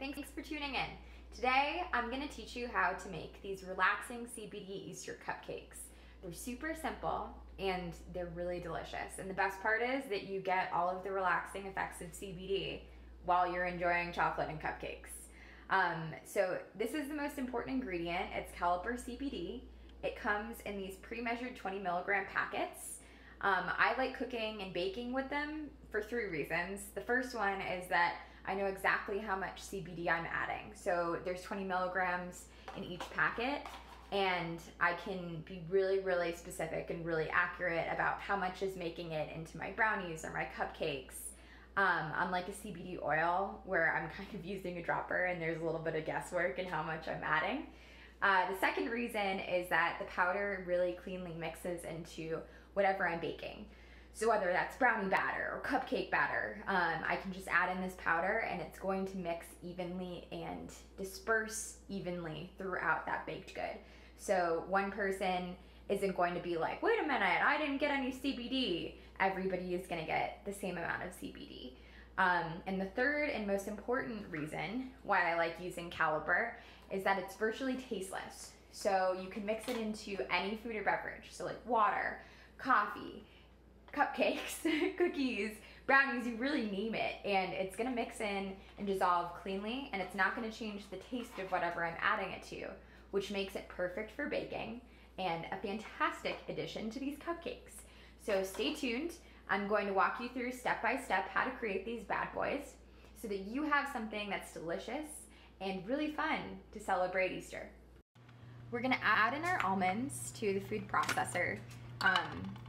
thanks for tuning in. Today I'm going to teach you how to make these relaxing CBD Easter cupcakes. They're super simple and they're really delicious. And the best part is that you get all of the relaxing effects of CBD while you're enjoying chocolate and cupcakes. Um, so this is the most important ingredient. It's caliper CBD. It comes in these pre-measured 20 milligram packets. Um, I like cooking and baking with them for three reasons. The first one is that I know exactly how much CBD I'm adding. So there's 20 milligrams in each packet and I can be really, really specific and really accurate about how much is making it into my brownies or my cupcakes. Um, unlike a CBD oil where I'm kind of using a dropper and there's a little bit of guesswork in how much I'm adding. Uh, the second reason is that the powder really cleanly mixes into whatever I'm baking. So whether that's brownie batter or cupcake batter, um, I can just add in this powder and it's going to mix evenly and disperse evenly throughout that baked good. So one person isn't going to be like, wait a minute, I didn't get any CBD. Everybody is going to get the same amount of CBD. Um, and the third and most important reason why I like using Caliper is that it's virtually tasteless. So you can mix it into any food or beverage. So like water, coffee, cupcakes, cookies, brownies, you really name it. And it's gonna mix in and dissolve cleanly and it's not gonna change the taste of whatever I'm adding it to, which makes it perfect for baking and a fantastic addition to these cupcakes. So stay tuned. I'm going to walk you through step by step how to create these bad boys so that you have something that's delicious and really fun to celebrate Easter. We're gonna add in our almonds to the food processor. Um,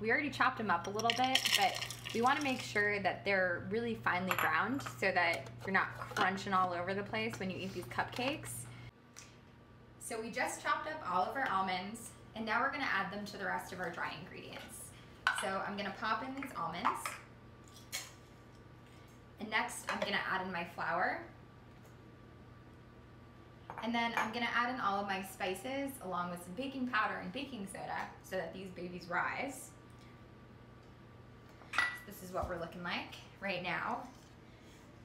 we already chopped them up a little bit, but we wanna make sure that they're really finely ground so that you're not crunching all over the place when you eat these cupcakes. So we just chopped up all of our almonds and now we're gonna add them to the rest of our dry ingredients. So I'm gonna pop in these almonds. And next I'm gonna add in my flour. And then I'm gonna add in all of my spices along with some baking powder and baking soda so that these babies rise. So this is what we're looking like right now.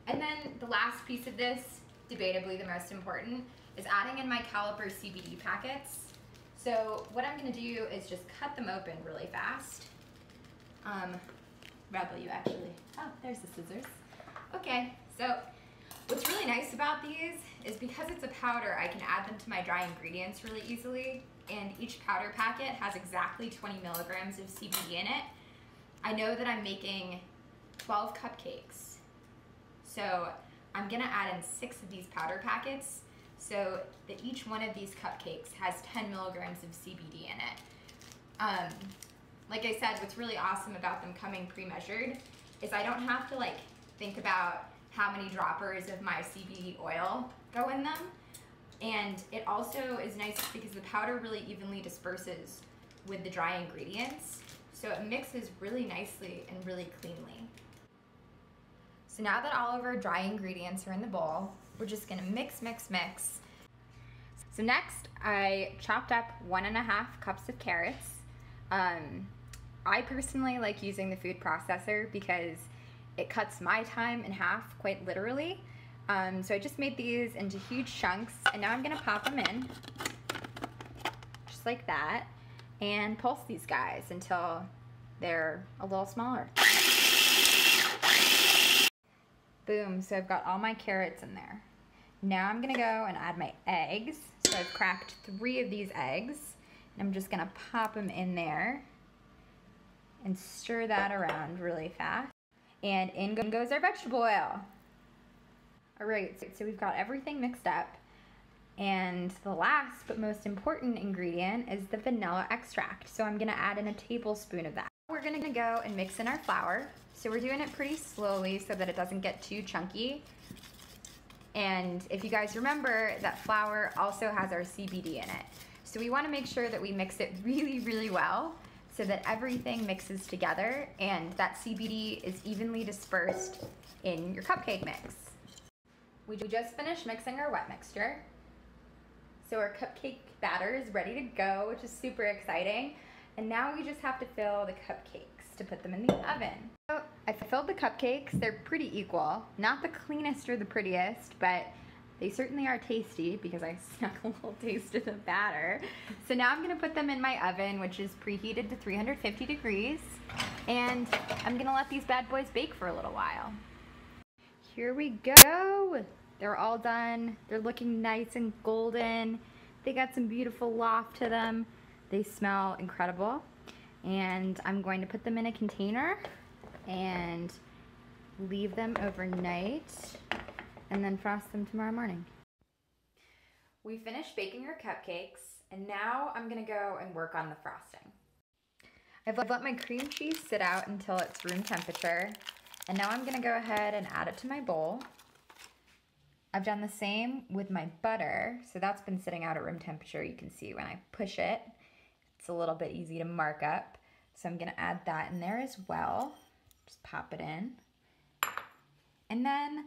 And then the last piece of this, debatably the most important, is adding in my Caliper CBD packets. So what I'm gonna do is just cut them open really fast. Um, rather you actually, oh, there's the scissors. Okay, so What's really nice about these is because it's a powder, I can add them to my dry ingredients really easily. And each powder packet has exactly 20 milligrams of CBD in it. I know that I'm making 12 cupcakes. So I'm gonna add in six of these powder packets so that each one of these cupcakes has 10 milligrams of CBD in it. Um, like I said, what's really awesome about them coming pre-measured is I don't have to like think about how many droppers of my CBD oil go in them. And it also is nice because the powder really evenly disperses with the dry ingredients. So it mixes really nicely and really cleanly. So now that all of our dry ingredients are in the bowl, we're just gonna mix, mix, mix. So next, I chopped up one and a half cups of carrots. Um, I personally like using the food processor because it cuts my time in half, quite literally. Um, so I just made these into huge chunks, and now I'm gonna pop them in, just like that, and pulse these guys until they're a little smaller. Boom, so I've got all my carrots in there. Now I'm gonna go and add my eggs. So I've cracked three of these eggs, and I'm just gonna pop them in there and stir that around really fast and in goes our vegetable oil. All right, so we've got everything mixed up. And the last but most important ingredient is the vanilla extract. So I'm gonna add in a tablespoon of that. We're gonna go and mix in our flour. So we're doing it pretty slowly so that it doesn't get too chunky. And if you guys remember, that flour also has our CBD in it. So we wanna make sure that we mix it really, really well so that everything mixes together and that CBD is evenly dispersed in your cupcake mix. We just finished mixing our wet mixture. So our cupcake batter is ready to go, which is super exciting. And now we just have to fill the cupcakes to put them in the oven. So I filled the cupcakes, they're pretty equal. Not the cleanest or the prettiest, but They certainly are tasty because I snuck a little taste of the batter. So now I'm gonna put them in my oven, which is preheated to 350 degrees. And I'm gonna let these bad boys bake for a little while. Here we go. They're all done. They're looking nice and golden. They got some beautiful loft to them. They smell incredible. And I'm going to put them in a container and leave them overnight and then frost them tomorrow morning. We finished baking our cupcakes and now I'm gonna go and work on the frosting. I've let my cream cheese sit out until it's room temperature and now I'm gonna go ahead and add it to my bowl. I've done the same with my butter, so that's been sitting out at room temperature. You can see when I push it, it's a little bit easy to mark up. So I'm gonna add that in there as well. Just pop it in. And then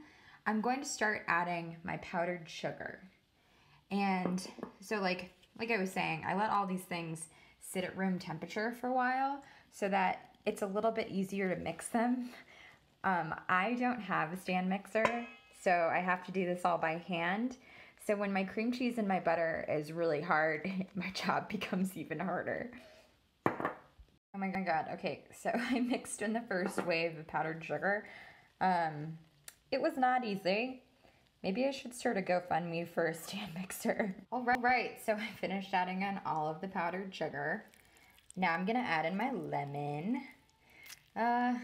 I'm going to start adding my powdered sugar. And so like, like I was saying, I let all these things sit at room temperature for a while so that it's a little bit easier to mix them. Um, I don't have a stand mixer, so I have to do this all by hand. So when my cream cheese and my butter is really hard, my job becomes even harder. Oh my god, okay, so I mixed in the first wave of powdered sugar. Um, it was not easy. Maybe I should start a GoFundMe for a stand mixer. All right, so I finished adding in all of the powdered sugar. Now I'm gonna add in my lemon. Uh,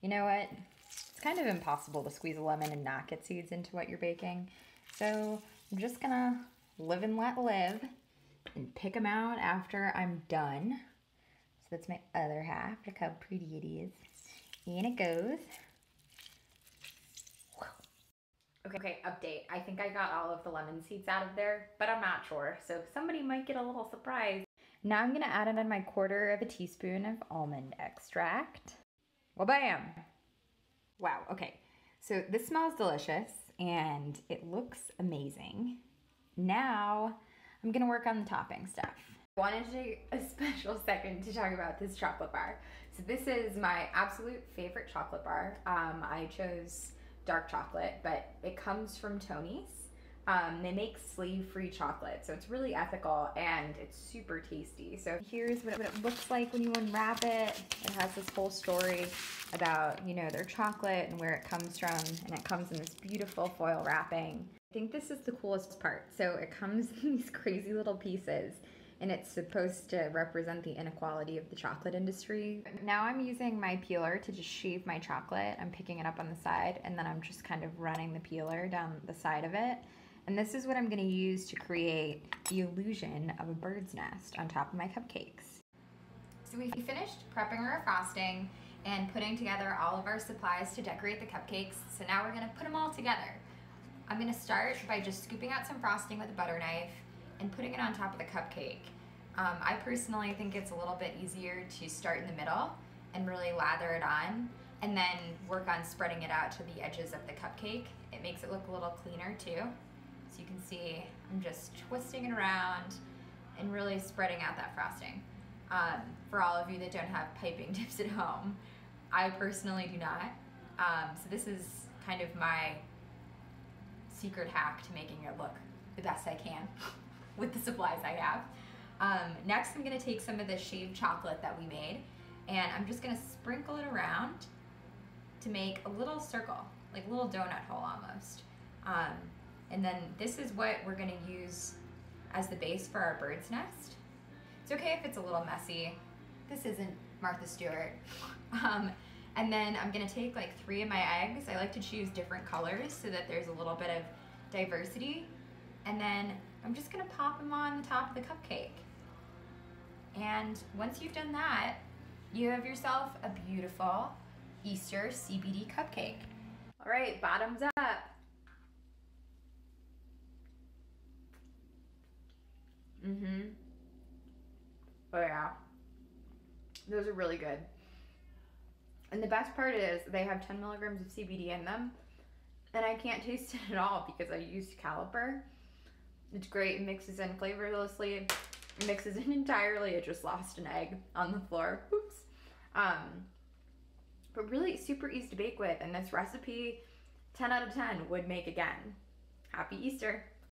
you know what? It's kind of impossible to squeeze a lemon and not get seeds into what you're baking. So I'm just gonna live and let live and pick them out after I'm done. So that's my other half. Look how pretty it is. In it goes. Okay, okay, update. I think I got all of the lemon seeds out of there, but I'm not sure. So somebody might get a little surprise. Now I'm gonna add in my quarter of a teaspoon of almond extract. Well, bam! Wow, okay. So this smells delicious and it looks amazing. Now I'm gonna work on the topping stuff. I wanted to take a special second to talk about this chocolate bar. So this is my absolute favorite chocolate bar. Um, I chose dark chocolate, but it comes from Tony's. Um, they make slave-free chocolate, so it's really ethical and it's super tasty. So here's what it looks like when you unwrap it. It has this whole story about, you know, their chocolate and where it comes from, and it comes in this beautiful foil wrapping. I think this is the coolest part. So it comes in these crazy little pieces and it's supposed to represent the inequality of the chocolate industry. Now I'm using my peeler to just shave my chocolate. I'm picking it up on the side and then I'm just kind of running the peeler down the side of it. And this is what I'm gonna use to create the illusion of a bird's nest on top of my cupcakes. So we finished prepping our frosting and putting together all of our supplies to decorate the cupcakes. So now we're gonna put them all together. I'm gonna start by just scooping out some frosting with a butter knife and putting it on top of the cupcake. Um, I personally think it's a little bit easier to start in the middle and really lather it on and then work on spreading it out to the edges of the cupcake. It makes it look a little cleaner too. So you can see I'm just twisting it around and really spreading out that frosting. Um, for all of you that don't have piping tips at home, I personally do not. Um, so this is kind of my secret hack to making it look the best I can. with the supplies I have. Um, next, I'm gonna take some of the shaved chocolate that we made and I'm just gonna sprinkle it around to make a little circle, like a little donut hole almost. Um, and then this is what we're gonna use as the base for our bird's nest. It's okay if it's a little messy. This isn't Martha Stewart. Um, and then I'm gonna take like three of my eggs. I like to choose different colors so that there's a little bit of diversity. And then I'm just gonna pop them on the top of the cupcake. And once you've done that, you have yourself a beautiful Easter CBD cupcake. All right, bottoms up. Mm-hmm. Oh yeah. Those are really good. And the best part is they have 10 milligrams of CBD in them. And I can't taste it at all because I used caliper. It's great. It mixes in flavorlessly. It mixes in entirely. It just lost an egg on the floor. Oops. Um, but really super easy to bake with. And this recipe, 10 out of 10 would make again. Happy Easter.